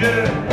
good.